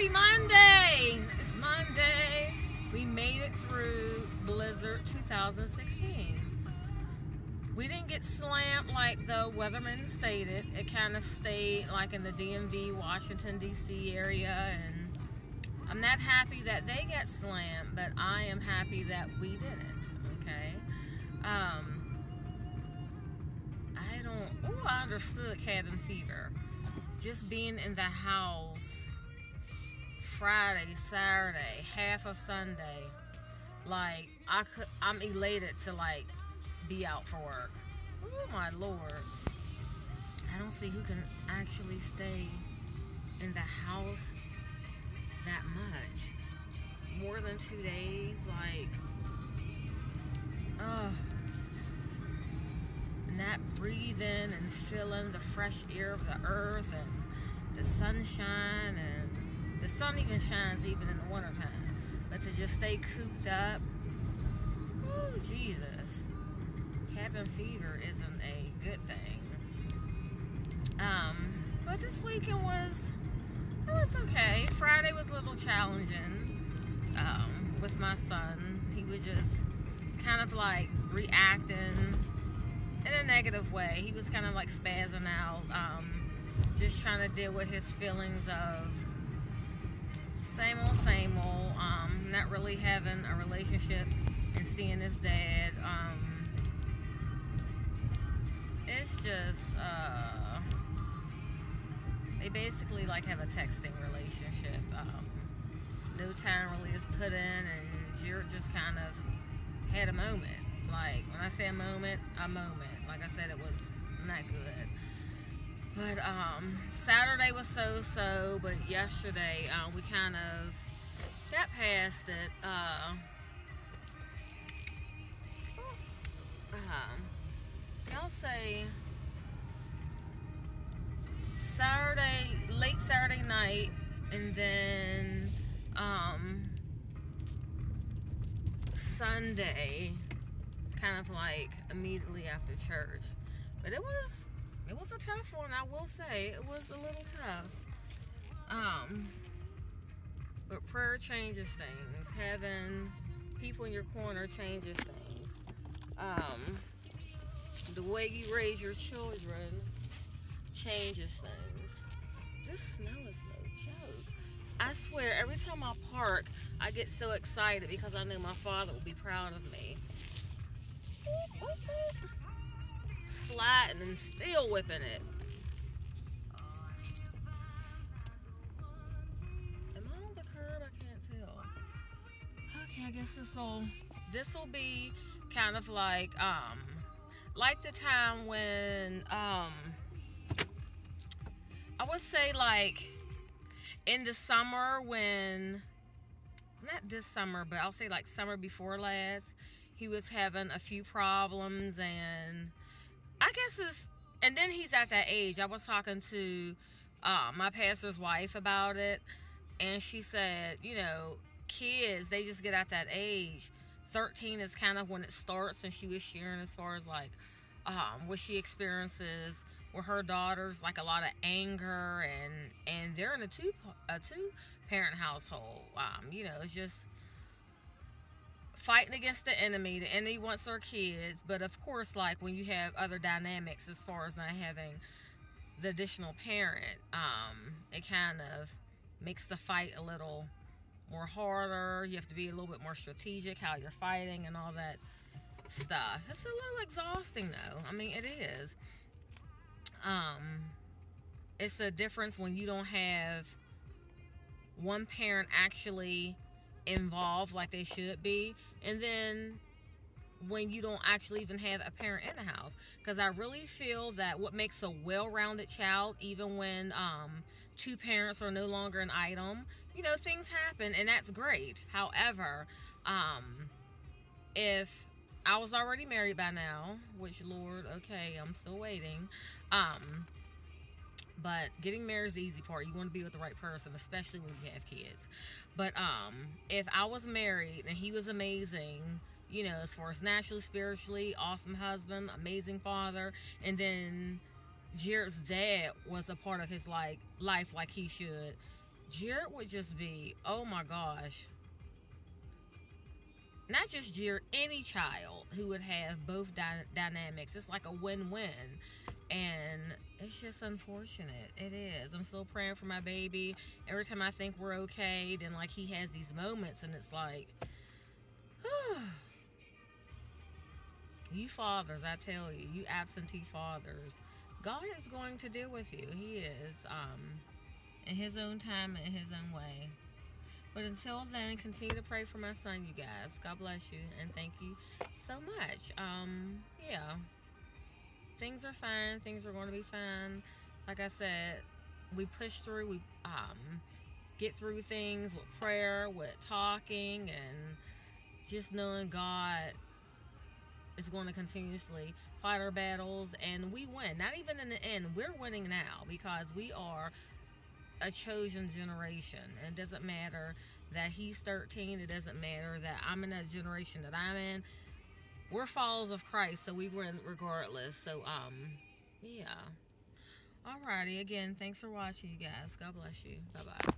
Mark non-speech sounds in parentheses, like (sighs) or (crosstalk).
Happy Monday! It's Monday. We made it through Blizzard 2016. We didn't get slammed like the weatherman stated. It kind of stayed like in the DMV, Washington, D.C. area, and I'm not happy that they got slammed, but I am happy that we didn't. Okay. Um, I don't. Oh, I understood cabin fever. Just being in the house Friday, Saturday, half of Sunday, like I could, I'm elated to like be out for work. Oh my lord! I don't see who can actually stay in the house that much. More than two days, like, ugh. that breathing and feeling the fresh air of the earth and the sunshine and the sun even shines even in the wintertime. But to just stay cooped up, oh Jesus. Cabin fever isn't a good thing. Um, but this weekend was it was okay. Friday was a little challenging um, with my son. He was just kind of like reacting in a negative way. He was kind of like spazzing out, um, just trying to deal with his feelings of same old, same old. Um, not really having a relationship and seeing his dad. Um, it's just. Uh, they basically like have a texting relationship. Um, no time really is put in, and Jared just kind of had a moment. Like when I say a moment, a moment. Like I said, it was not good. But um, Saturday was so-so, but yesterday uh, we kind of got past it. Uh, uh, I'll say Saturday, late Saturday night, and then um, Sunday, kind of like immediately after church. But it was it was a tough one, I will say. It was a little tough. Um, but prayer changes things. Having people in your corner changes things. Um, the way you raise your children changes things. This snow is no joke. I swear, every time I park, I get so excited because I know my father will be proud of me. (laughs) Sliding and still whipping it. Am I on the curb? I can't tell. Okay, I guess this will this will be kind of like um like the time when um I would say like in the summer when not this summer, but I'll say like summer before last, he was having a few problems and I guess it's and then he's at that age. I was talking to uh, my pastor's wife about it and she said, you know, kids, they just get at that age. 13 is kind of when it starts and she was sharing as far as like um, what she experiences with her daughters like a lot of anger and and they're in a two a two parent household um you know it's just fighting against the enemy. The enemy wants our kids. But of course like when you have other dynamics as far as not having the additional parent um it kind of makes the fight a little more harder. You have to be a little bit more strategic how you're fighting and all that stuff. It's a little exhausting though. I mean it is. Um, it's a difference when you don't have one parent actually involved like they should be, and then when you don't actually even have a parent in the house. Because I really feel that what makes a well-rounded child, even when um, two parents are no longer an item, you know, things happen, and that's great. However, um, if I was already married by now, which Lord, okay, I'm still waiting. Um, but getting married is the easy part. You want to be with the right person, especially when you have kids. But um, if I was married and he was amazing, you know, as far as naturally, spiritually, awesome husband, amazing father, and then Jared's dad was a part of his like life like he should, Jared would just be, oh my gosh. Not just Jared, any child who would have both dy- dynamics. It's like a win win. And it's just unfortunate. It is. I'm still praying for my baby. Every time I think we're okay, then like he has these moments, and it's like, (sighs) you fathers, I tell you, you absentee fathers, God is going to deal with you. He is, um, in His own time and in His own way. But until then, continue to pray for my son, you guys. God bless you, and thank you so much. Um, yeah things are fine. Things are going to be fine. Like I said, we push through. We um, get through things with prayer, with talking, and just knowing God is going to continuously fight our battles, and we win. Not even in the end, we're winning now because we are a chosen generation. And it doesn't matter that he's 13. It doesn't matter that I'm in that generation that I'm in we're followers of Christ, so we win regardless. So, um, yeah. Alrighty, again, thanks for watching, you guys. God bless you. Bye bye.